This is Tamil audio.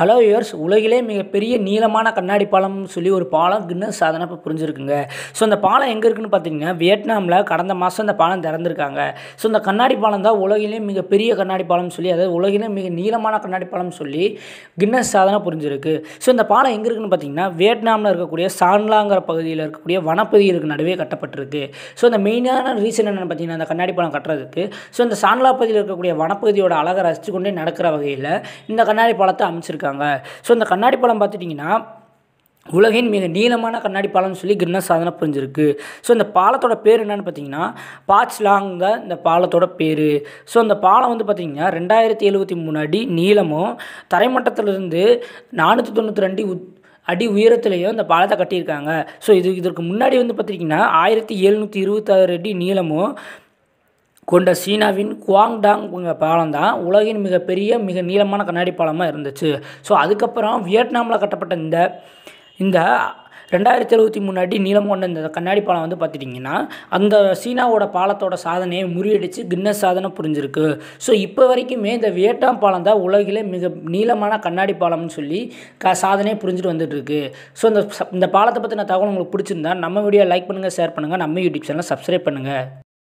ஹலோ யுவர்ஸ் உலகிலே மிகப்பெரிய நீளமான கண்ணாடி பாலம்னு சொல்லி ஒரு பாலம் கின்னஸ் சாதனை இப்போ புரிஞ்சிருக்குங்க. ஸோ அந்த பாலம் எங்கே இருக்குன்னு பார்த்தீங்கன்னா வியட்நாமில் கடந்த மாதம் இந்த பாலம் திறந்திருக்காங்க. ஸோ இந்த கண்ணாடி பாலம் தான் உலகிலே மிகப்பெரிய கண்ணாடி பாலம்னு சொல்லி அதாவது உலகிலே மிக நீளமான கண்ணாடி பாலம்னு சொல்லி கின்னஸ் சாதனை புரிஞ்சிருக்கு. ஸோ இந்த பாலம் எங்கே இருக்குன்னு பார்த்தீங்கன்னா வியட்நாமில் இருக்கக்கூடிய சான்லாங்கிற பகுதியில் இருக்கக்கூடிய வனப்பகுதிகளுக்கு நடுவே கட்டப்பட்டிருக்கு. ஸோ இந்த மெயினான ரீசன் என்னென்னு பார்த்தீங்கன்னா அந்த கண்ணாடி பாலம் கட்டுறதுக்கு. ஸோ இந்த சான்லா பகுதியில் இருக்கக்கூடிய வனப்பகுதியோட அழகை ரசித்து கொண்டே நடக்கிற வகையில் இந்த கண்ணாடி பாலத்தை அமைச்சிருக்காங்க. ஸோ இந்த கண்ணாடி பழம் பார்த்துட்டிங்கன்னா உலகின் மிக நீளமான கண்ணாடி பாலம்னு சொல்லி கின்னஸ் சாதனை புரிஞ்சிருக்கு. ஸோ இந்த பாலத்தோட பேர் என்னென்னு பார்த்தீங்கன்னா பாச்லாங் தான் இந்த பாலத்தோட பேர். ஸோ இந்த பாலம் வந்து பார்த்திங்கன்னா ரெண்டாயிரத்தி எழுபத்தி மூணு அடி நீளமும் தரைமட்டத்திலிருந்து நானூற்றி தொண்ணூற்றி ரெண்டு அடி உயரத்துலேயும் இந்த பாலத்தை கட்டியிருக்காங்க. ஸோ இது இதற்கு முன்னாடி வந்து பார்த்திங்கன்னா ஆயிரத்தி எழுநூற்றி இருபத்தாறு அடி நீளமும் கொண்ட சீனாவின் குவாங்டாங் பாலம் தான் உலகின் மிகப்பெரிய மிக நீளமான கண்ணாடி பாலமாக இருந்துச்சு. ஸோ அதுக்கப்புறம் வியட்நாமில் கட்டப்பட்ட இந்த இந்த ரெண்டாயிரத்தி எழுபத்தி மூணு அடி நீளம் கொண்ட இந்த கண்ணாடி பாலம் வந்து பார்த்துட்டிங்கன்னா அந்த சீனாவோட பாலத்தோட சாதனையை முறியடித்து கின்னஸ் சாதனை புரிஞ்சிருக்கு. ஸோ இப்போ வரைக்குமே இந்த வியட்நாம் பாலம் தான் உலகிலே மிக நீளமான கண்ணாடி பாலம்னு சொல்லி க சாதனையை புரிஞ்சுட்டு வந்துட்டுருக்கு. ஸோ இந்த இந்த பாலத்தை பற்றின தகவல் உங்களுக்கு பிடிச்சிருந்தா நம்ம வீடியோ லைக் பண்ணுங்கள் ஷேர் பண்ணுங்கள் நம்ம யூடியூப் சேனலை சப்ஸ்கிரைப் பண்ணுங்கள்